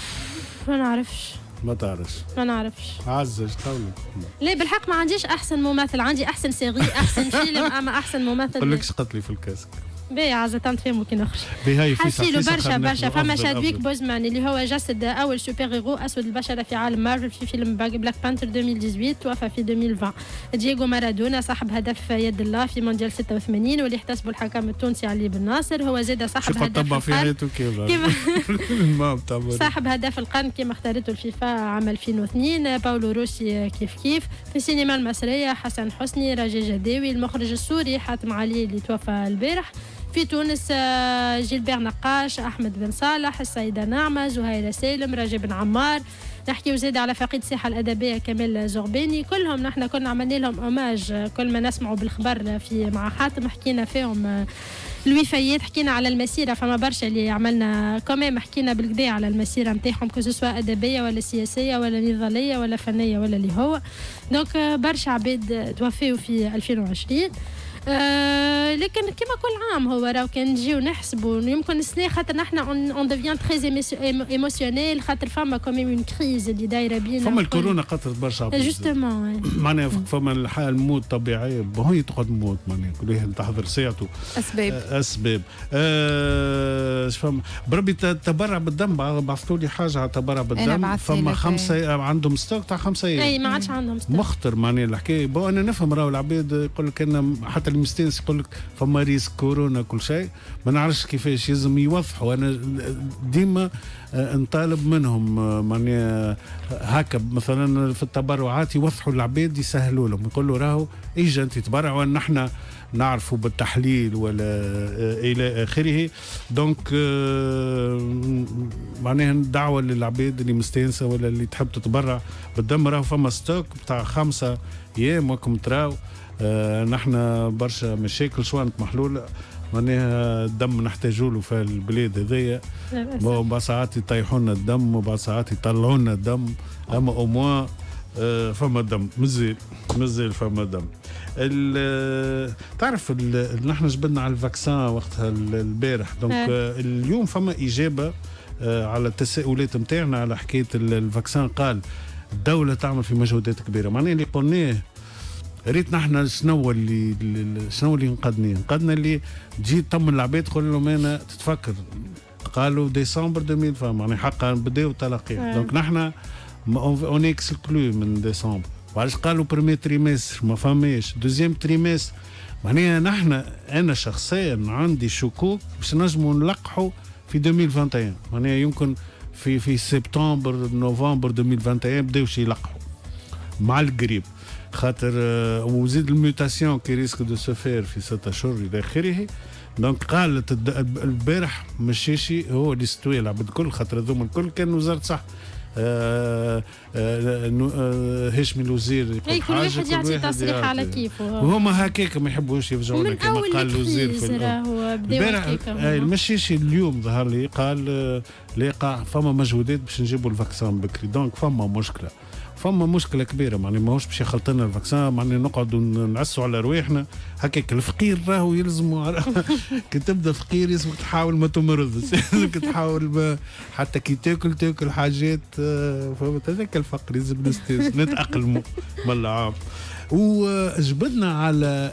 D: ما نعرفش.
B: ما تعرفش.
D: ما نعرفش.
B: عزج قولك
D: لا بالحق ما عنديش أحسن ممثل. عندي أحسن سيري أحسن فيلم أما أحسن ممثل
B: قول لك قتلي في الكاسك.
D: باهي عزة تنفهموا كي نخرج.
B: بهاي
D: حسيلو برشا برشا. فما شادويك بوزمان اللي هو جسد أول سوبر هيرو أسود البشرة في عالم مارفل في فيلم بلاك بانثر 2018 توفى في 2020 دييغو مارادونا صاحب هدف يد الله في مونديال 86 واللي احتسبه الحكم التونسي علي بن ناصر. هو زاد صاحب هدف
B: في حياته
D: صاحب هدف القرن كما اختارته الفيفا عام 2002 باولو روسي كيف كيف. في السينما المصرية حسن حسني رجاء جداوي المخرج السوري حاتم علي اللي توفى البارح. في تونس آه، جيلبير نقاش أحمد بن صالح السيدة نعمة زهيره سالم رجب بن عمار. نحكي زيد على فقيد الساحة الأدبية كمال زغباني كلهم نحن كنا عملنا لهم hommage كل ما نسمعوا بالخبر في مع حاتم حكينا فيهم آه، الوفيات حكينا على المسيرة فما برشا اللي عملنا كمان. حكينا بالكدا على المسيرة نتاعهم que أدبية ولا سياسية ولا نضالية ولا فنية ولا اللي هو. donc آه، برشا عباد توفيوا في 2020 آه لكن كما كل عام هو راهو كان نجيو نحسبوا يمكن السنة خاطر نحن on devient très émotionnel خاطر فما quand même une crise اللي دايرة بينا.
B: فما الكورونا قتلت برشا
D: justement
B: معناها فما الحال الموت طبيعيه هي تقعد موت معناها. كل واحد تحضر ساعته
E: أسباب.
B: أسباب. آه فما؟ بربي تبرع بالدم بعثوا لي حاجة على تبرع بالدم فما خمسه عندهم stock تاع خمسة أيام.
D: أي ما عادش عندهم stock.
B: مخطر معناها الحكاية. أنا نفهم راهو العباد يقول لك أنا حتى المستانس يقول لك فما risque كورونا كل شيء. ما نعرفش كيفاش لازم يوضحوا. أنا ديما آه، نطالب منهم آه، معناها هكا مثلا في التبرعات يوضحوا العباد يسهلوا لهم. يقولوا راهو اجا أنت تبرعوا نحن نعرفوا بالتحليل ولا آه، إلى آخره. donc معناها دعوة للعباد اللي مستانسه ولا اللي تحب تتبرع بالدم. راهو فما stock بتاع خمسة أيام و qu'on trouve. نحن برشا مشاكل شوانت محلوله معناها الدم نحتاجوا له في البلاد هذيا بعض ساعات يطيحوا لنا الدم وبعض ساعات يطلعوا لنا الدم. أما au moins آه، فما دم. مازال مازال فما دم. تعرف نحن جبنا على ال vaccin وقتها البارح. donc آه، اليوم فما إجابة آه، على التساؤلات نتاعنا على حكاية ال vaccin. قال الدولة تعمل في مجهودات كبيرة. معناها اللي قلناه ريت نحن شنو اللي شنو اللي نقدني نقدنا اللي تجي تطمن العباد تقول لهم أنا تتفكر. قالوا ديسمبر 2020 معناها حقا بداوا تلقي donc نحن on exclut من ديسمبر. وعلاش قالوا premier trimestre ما فماش deuxième trimestre معناها نحن أنا شخصيا عندي شكوك باش نجموا نلقحوا في 2021 معناها يمكن في في سبتمبر نوفمبر 2021 بداو يلقحوا مع القريب. خاطر آه، وزيد ال mutation qui risque de se faire في ستة اشهر إلى آخره. donc قالت البارح مشيشي هو اللي استوى العبد الكل خاطر هذوما الكل كان وزارة صح آه آه آه هاشمي الوزير
D: يقول كل واحد يعطي تصريح على كيفه.
B: وهما هكاك ما يحبوش يفجعونا كما قال الوزير في
D: البارح
B: المشيشي اليوم ظهر لي قال آه، لقى فما مجهودات باش نجيبوا ال vaccin بكري. donc فما مشكلة. فما مشكلة كبيرة معني ماهوش باش يخلطنا ال vaccin معني نقعدوا نعسوا على رواحنا. هكاك الفقير راهو يلزموا كي تبدأ فقير يلزمك تحاول ما تمرضش يلزمك تحاول ما حتى كي تاكل تاكل حاجات آه، فهمت؟ هذاك الفقر لازم نتاقلموا بالله وجبدنا على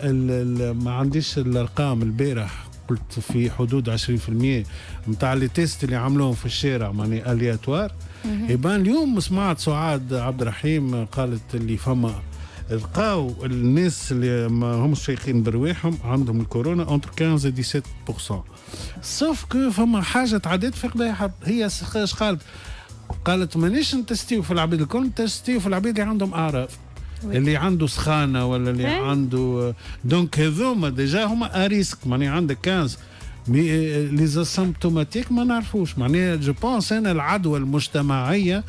B: ما عنديش الأرقام البارح قلت في حدود 20% نتاع les tests اللي عملوهم في الشارع manière aléatoire. يبان اليوم سمعت سعاد عبد الرحيم قالت اللي فما لقاو الناس اللي ما همش شايخين برواحهم عندهم الكورونا entre 15 و 17% sauf que فما حاجة تعديت في قضايا هي إيش قالت؟ قالت مانيش نتستيو في العباد الكل نتستيو في العباد اللي عندهم اعراض اللي عنده سخانة ولا اللي إيه. عنده donc هذوما déjà هما à risque معناها عندك 15 mais les asymptomatiques ما نعرفوش معناها je pense أنا العدوى المجتمعيه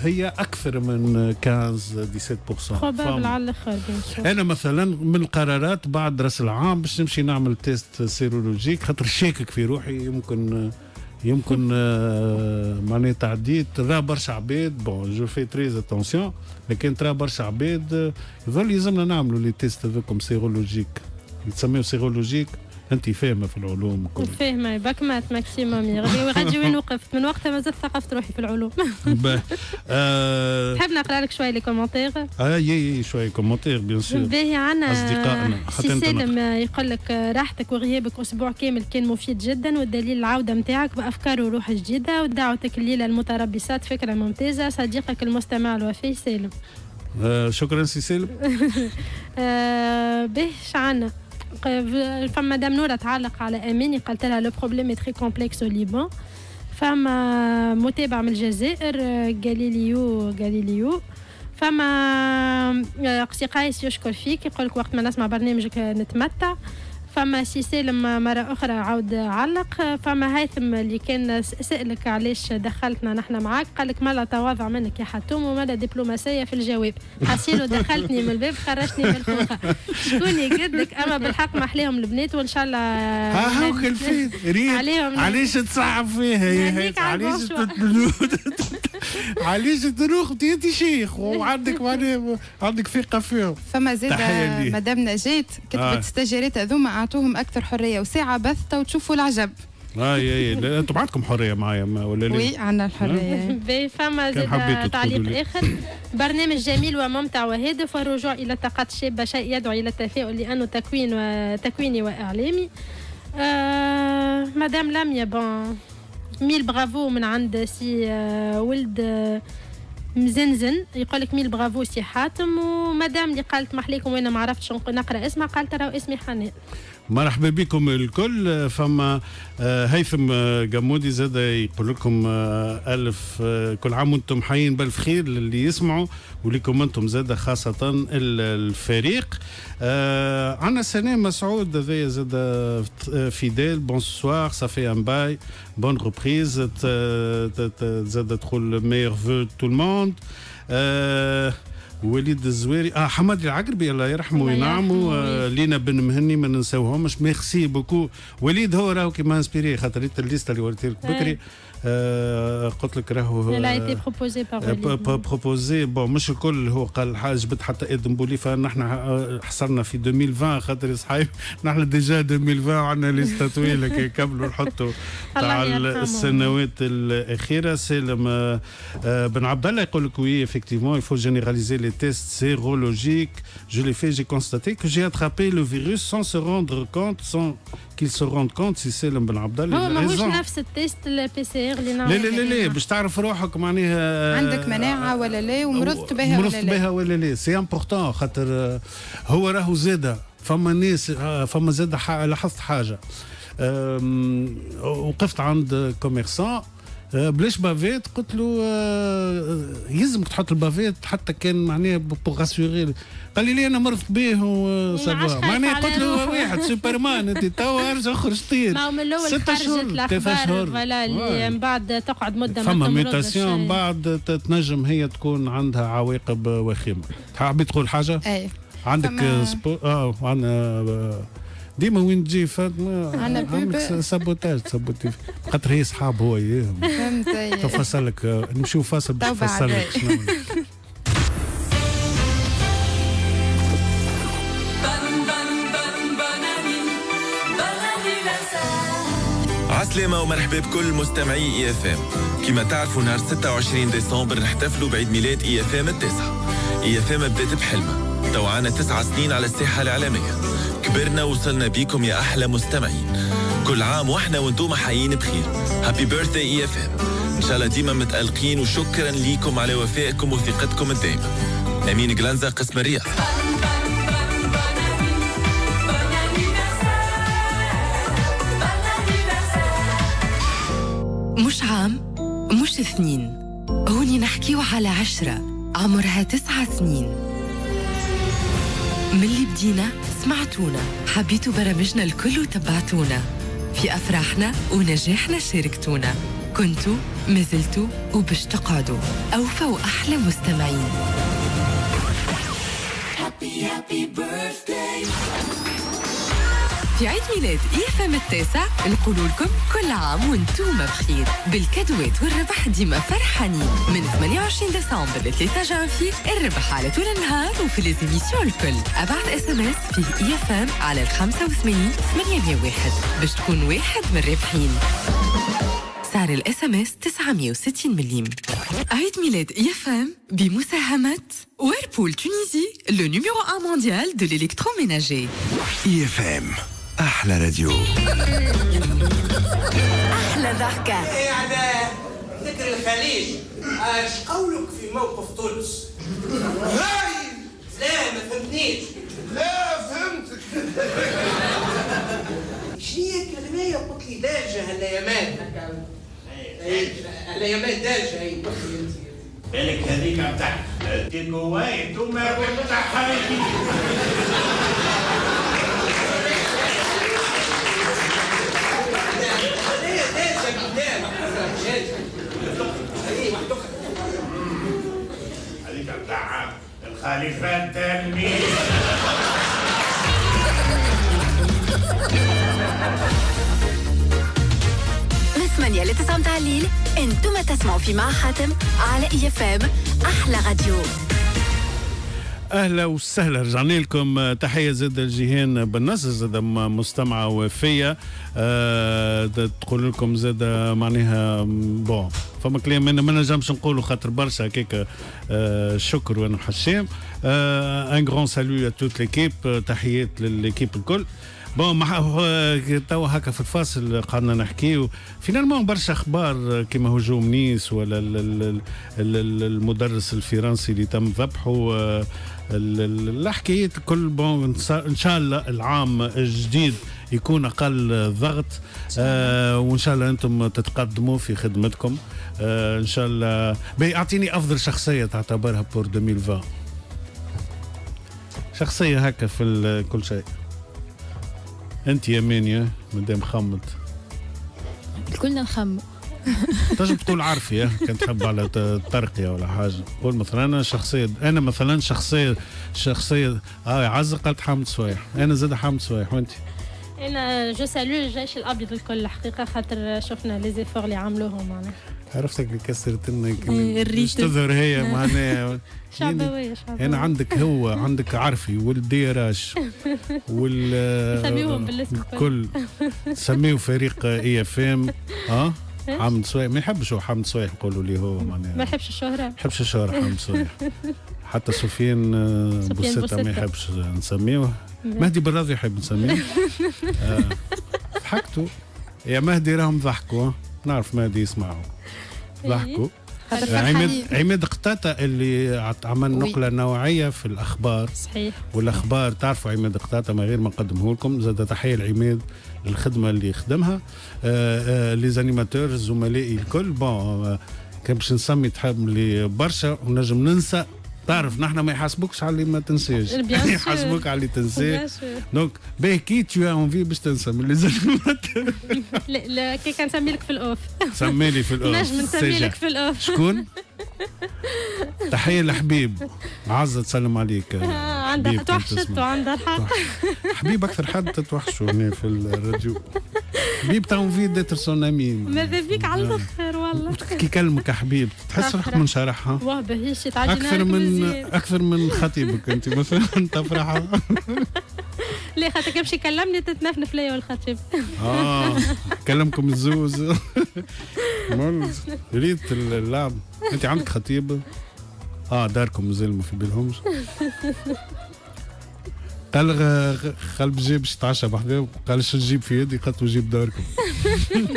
B: هي أكثر من 15 17%
D: probable على الآخر
B: أنا مثلا من القرارات بعد راس العام باش نمشي نعمل test sérologique خاطر شاكك في روحي يمكن يمكن معناها تعديت راه برشا عباد bon je fais très attention لكن ترى برشا عباد يظل يلزمنا نعملوا les tests هذوكم sérologiques يتسميو sérologiques أنت فاهمة في العلوم
D: كل فاهمة. بكمات maximum. غادي وين وقفت؟ من وقتها مازلت ثقفت روحي في العلوم.
B: آه.
D: تحب نقرأ لك شوية les commentaires
B: آه يي شوية commentaires bien sûr
D: باهي عنا أصدقائنا سي سالم يقول لك راحتك وغيابك أسبوع كامل كان مفيد جدا والدليل العودة نتاعك بأفكار وروح جديدة ودعوتك الليلة المتربصات فكرة ممتازة. صديقك المستمع الوفي سالم.
B: آه شكرا سي سالم.
D: آه به شعنا فما مدام نورة تعلق على اماني قالت لها le problème très complexe ليبان فما متابع من الجزائر غاليليو غاليليو فما قسي قايس يشكر فيك يقول لك وقت ما نسمع برنامجك نتمتع فما سي سالم مرة أخرى عاود علق. فما هيثم اللي كان سألك علاش دخلتنا نحن معاك قال لك مالا تواضع منك يا حتوم ومالا دبلوماسية في الجواب. حسيلو دخلتني من الباب خرجتني من الخوخة شكوني؟ قدك أما بالحق محليهم البنات وإن شاء الله
B: ها هو خلفيت ريت. علاش تصعب فيها يا علاش علاش تروح أنت شيخ وعندك معناها عندك ثقة فيهم.
E: فما زاد مدام نجاة كتبت آه. ستاجيرات هذوما اعطوهم أكثر حرية وساعة بث وتشوفوا العجب.
B: آه اي أنتم عندكم حرية معايا ولا لا؟
E: وي عندنا الحرية.
D: فما زاد تعليق آخر. برنامج جميل وممتع وهادف والرجوع إلى الطاقات الشابه شيء يدعو إلى التفاؤل لأنه تكوين وتكويني وإعلامي. آه مدام لميا bon mille bravos من عند سي آه ولد آه مزنزن. يقول لك mille bravos سي حاتم. ومدام اللي قالت محليكم وأنا ما عرفتش نقرأ اسمها قالت ترى اسمي حنان.
B: مرحبا بكم الكل. فما آه، هيثم آه، جمودي زاد يقول لكم آه، ألف كل عام وأنتم حيين بألف خير للي يسمعوا ولكم أنتم زاد خاصة الفريق. عندنا سلام مسعود هذايا زاد فيديل. bonsoir صافي un bye bonne reprise زاد تقول meilleurs vœux tout le monde وليد الزويري. آه حماد العقربي الله يرحمه وينعمه. آه لينا بن مهني ما ننساوهمش. merci beaucoup. وليد هو راهو كيما inspiré خاطر ال liste اللي وريت لك بكري. آه قلت لك راهو
D: la été proposé
B: par proposé bon مش الكل هو قال حاجة جبت حتى آدم بوليفا نحن حصلنا في 2020 خاطر صحيح. نحن déjà 2020 عندنا liste طويله كي يكملوا نحطوا تاع السنوات الأخيرة. سالم آه بن عبد الله يقول لك oui effectivement il faut généraliser les tests sérologiques. Je l'ai fait j'ai constaté que j'ai attrapé le virus sans se rendre compte sans qu'ils se rendent compte. سي سالم بن عبد الله
D: هو ماهوش نفس ال test ال PCR اللي
B: لا لا لا لا باش تعرف روحك معناها
E: عندك مناعه ولا لا؟ ومرضت بها ولا لا؟ مرضت
B: بها ولا لا. c'est important خاطر هو راهو زاده فما ناس فما زاده لاحظت حاجة. وقفت عند commerçant بلاش bavette قلت له يلزمك تحط ال bavette حتى كان معناها pour assurer قال لي لي أنا مرضت به و ça va معناها قلت له واحد سوبرمان أنت توا ارجع خرج طير
D: ما من الأول خرجت الأخبار voilà اللي من بعد تقعد مدة
B: فما mutation بعد تنجم هي تكون عندها عواقب وخيمة. حابب تقول حاجة؟
E: اي
B: عندك spot آه عندنا ديما وين تجي فاطمه عندك sabotage sabotage خاطر هي صحاب هو اياهم
E: فهمت
B: تفصل لك نمشيو فاصل باش تفصل لك شنو
L: عسلامة ومرحبا بكل مستمعي اي اف ام كما تعرفوا نهار 26 ديسمبر نحتفلوا بعيد ميلاد اي اف ام التاسعة. اي اف ام بدأت بحلمة. تو عنا تسعة سنين على الساحة الإعلامية كبرنا وصلنا بيكم يا أحلى مستمعين. كل عام وإحنا وأنتم حيين بخير. happy birthday اي اف ام إن شاء الله ديما متألقين وشكرا ليكم على وفائكم وثقتكم الدائمة أمين جلانزا قسم الرياض.
G: مش عام مش اثنين. هوني نحكيو على عشرة. عمرها تسعة سنين. من اللي بدينا سمعتونا. حبيتوا برامجنا الكل وتبعتونا. في أفراحنا ونجاحنا شاركتونا. كنتوا مازلتوا وبش تقعدوا أوفى وأحلى مستمعين. Happy, happy birthday. في عيد ميلاد إيفام التاسع نقول لكم كل عام وأنتم بخير بال cadeauات والربح ديما فرحانين من 28 ديسمبر ل 3 جانفي الربح على طول النهار وفي les émissions الكل ابعت SMS فيه إيفام على ال 85 801 باش تكون واحد من الرابحين سعر ال SMS 960 مليم. عيد ميلاد إيفام بمساهمة ويربول تونيزي le numéro 1 mondial de l'électroménager.
H: إيفام. أحلى راديو.
A: أحلى ضحكة.
M: إيه علاء ذكر الخليج إيش قولك في موقف تونس؟ هاي! لا ما فهمتنيش.
I: لا فهمتك.
M: شنو هي الكلمة قلت لي دارجة هالأيامات هالأيامات دارجة هي
N: بالك هذيك بتاع تيكواي توما بتاع هذيك بتاع الخليفات تلميذ
A: 8 ل 9 متاع الليل أنتم تسمعوا في مع حاتم على إي إف إم أحلى راديو.
B: أهلا وسهلا. رجعنا لكم. تحية زاد الجيهان بالنصر زاد مستمعة وفية. أه تقول لكم زاد معناها bon فما كلام ما نجمش نقولوا خاطر برشا هكاك أه شكر وأنا حشام un grand salut toute l'équipe تحيات لل équipe الكل. bon مع توا هكا في الفاصل قعدنا نحكيو. finalement برشا أخبار كيما هجوم نيس ولا المدرس الفرنسي اللي تم ذبحه الحكايات الكل bon إن شاء الله العام الجديد يكون أقل ضغط. آه وإن شاء الله أنتم تتقدموا في خدمتكم. آه إن شاء الله. أعطيني أفضل شخصية تعتبرها بور 2020 شخصية هكا في كل شيء. أنت يا مانيا مدام خمت
C: كلنا نخمم
B: تنجم تقول عارفي كان تحب على ترقية ولا حاجة. قول مثلا أنا شخصية أنا مثلا شخصية شخصية آه عزة قالت حامد صويح. أنا زاد حامد صويح وأنت؟
D: أنا جو سالو الجيش الابيض الكل الحقيقة خاطر شفنا لي زيفور اللي عملوهم معناها
B: عرفتك اللي كسرت لنا
C: الريتم
B: تظهر هي معناها
D: شعبوية شعبوية.
B: أنا عندك هو عندك عرفي والديراش وال
D: سميوهم بالاسم
B: كل. سميو فريق إي إف إم. آه؟ حامد صويح. ما يحبش هو حامد صويح نقولوا لي هو؟ معناها
D: ما يحبش الشهرة.
B: ما يحبش الشهرة حامد صويح. حتى سفيان بوسيطة ما يحبش نسميه. مهدي بالراضي يحب نسميه. آه. ضحكتوا. يا مهدي راهم ضحكوا نعرف مهدي يسمعوا. ضحكوا. عماد عماد قتاطة اللي عمل نقلة نوعية في الأخبار.
D: صحيح.
B: والأخبار تعرفوا عماد قتاطة من غير ما نقدمه لكم. زاد تحية لعماد الخدمة اللي خدمها لي زانيماتور زملائي الكل. بون كان باش نسمي تحب لي برشا ونجم ننسى. تعرف نحن ما يحاسبوكش على اللي ما تنساش. يحاسبوك على اللي تنساه. دونك باهي كي تو انفي باش تنسى من لازم
D: لا لا كي كان نسمي لك في الأوف.
B: سمي لي في الأوف.
D: نجم نسمي لك في الأوف.
B: شكون؟ تحية لحبيب. عزة تسلم عليك.
D: عندها توحشت؟ وعندها الحق
B: حبيب أكثر حد تتوحشوا هنا في الراديو؟ حبيب تو في ديتر سون امي
D: ماذا بيك على الآخر والله.
B: كي يكلمك حبيب. تحس روحك من شرحها.
D: واه باهيش
B: أكثر من أكثر من خطيبك أنت مثلا. تفرح
D: ليه خاطر كيمشي يكلمني تتنفنف ليا والخطيب؟
B: آه. كلمكم الزوز ريت اللعب. انت عندك خطيب؟ آه داركم مازال ما في بالهمش قال خلب جيب باش يتعشى بحذاه قال شو تجيب في يدي؟ قلت جيب داركم.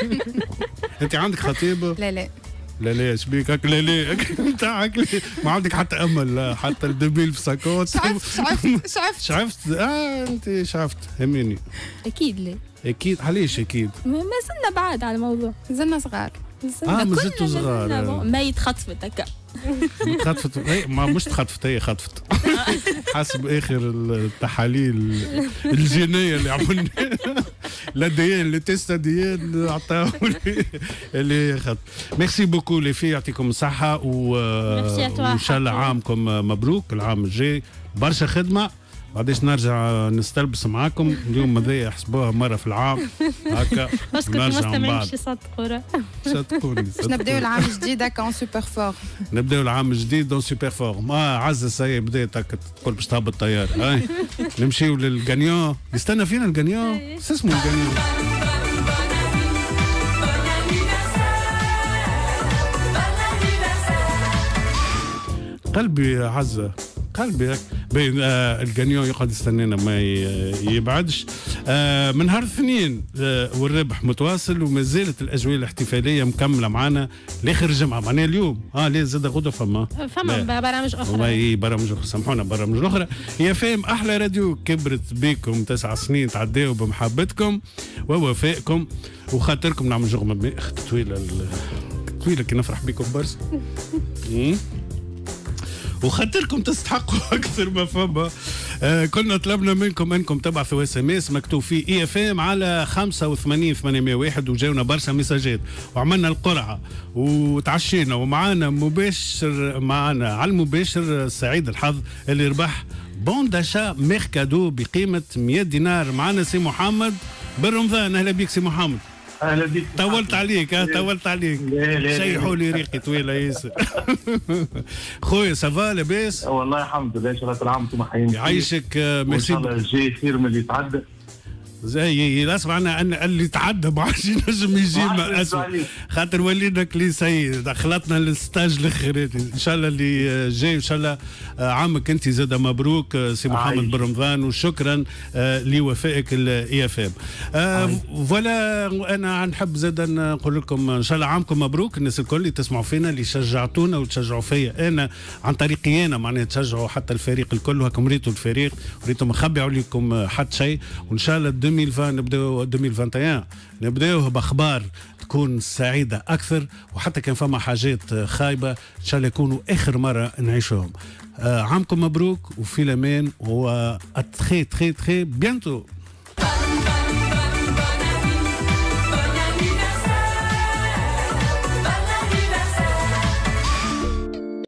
B: انت عندك خطيب؟
E: لا لا.
B: لا لا إيش بيك لا لا نتاعك ما عندك حتى أمل حتى الدبيل في ساكوت.
E: شعفت شعفت شعفت
B: شعفت آه أنت شعفت هميني.
C: أكيد لا
B: أكيد؟ علاش أكيد؟
C: ما زلنا بعاد على الموضوع.
E: زلنا صغار.
B: آه ما زلتوا صغار.
C: ما يتخطفت هكا
B: خطفت ما مش تخطفت هي خطفت. حسب آخر التحاليل الجينية اللي عملنا لا دي ان لي تيست دي ان عطاو اللي خط ميرسي بوكو لي في يعطيكم الصحه وان شاء الله عامكم مبروك العام الجاي برشا خدمه بعديش نرجع نستلبس معاكم. اليوم هذايا حسبوها مرة في العام. هكا
D: ونرجع من بعد. يصدقوا
B: صدقوني
E: باش نبداو العام الجديد هكا اون سوبر فور
B: نبداو العام الجديد اون سوبر فور ما عزة سي بدات هكا تقول باش تهبط الطياره هاي. نمشيو للغانيون. يستنى فينا الغانيون؟ شو اسمه الغانيون؟ قلبي عزة. قلبي بين آه الجانيون يقعد يستنينا ما يبعدش. آه من نهار الاثنين آه والربح متواصل وما زالت الأجواء الاحتفالية مكملة معنا لآخر جمعة. معناها اليوم آه ليه زاد غدوة فما.
D: فما برامج أخرى.
B: إي برامج أخرى. سامحونا برامج أخرى. هي فاهم أحلى راديو كبرت بيكم تسع سنين تعداوا بمحبتكم ووفائكم. وخاطركم نعمل جغمه اخت طويله طويله كي نفرح بكم برشا. وخاطركم تستحقوا أكثر ما فما. آه كنا طلبنا منكم أنكم تبعثوا SMS مكتوب فيه IFM على 85 801 وجاونا برشا messageات وعملنا القرعة وتعشينا ومعانا مباشر معانا على المباشر سعيد الحظ اللي ربح بون داشا ميركادو بقيمة 100 دينار. معانا سي محمد بالرمضان. أهلا بك سي محمد.
O: أهلا بك
B: طولت عليك ها؟ طولت عليك. شيحوا لي ريقي طويله ياسر خويا سافا لاباس
O: والله الحمد لله شرف العام أنتم حيين
B: يعيشك
O: ميرسي ان شاء الله الجاي خير من اللي تعدى
B: زي اسمع أنا أن اللي تعدى ما عادش ينجم يجي ما خاطر ولينا كليسي خلطنا الستاج الاخراني إن شاء الله اللي جاي إن شاء الله آه، عامك أنت زاد مبروك آه، سي محمد بن رمضان وشكرا آه، لوفائك الاي إف إم. فوالا أنا نحب زاد نقول لكم إن شاء الله عامكم مبروك. الناس الكل اللي تسمعوا فينا اللي شجعتونا وتشجعوا فيا أنا عن طريقي أنا معناها تشجعوا حتى الفريق الكل وهكم ريتوا الفريق وريتوا مخبي عليكم حتى شيء. وإن شاء الله 2020 نبداو 2021 نبداوه بأخبار تكون سعيدة أكثر وحتى كان فما حاجات خايبة إن شاء الله يكونوا آخر مرة نعيشهم آه عامكم مبروك وفي الأمان و تخي تخي تخي. بيانتو!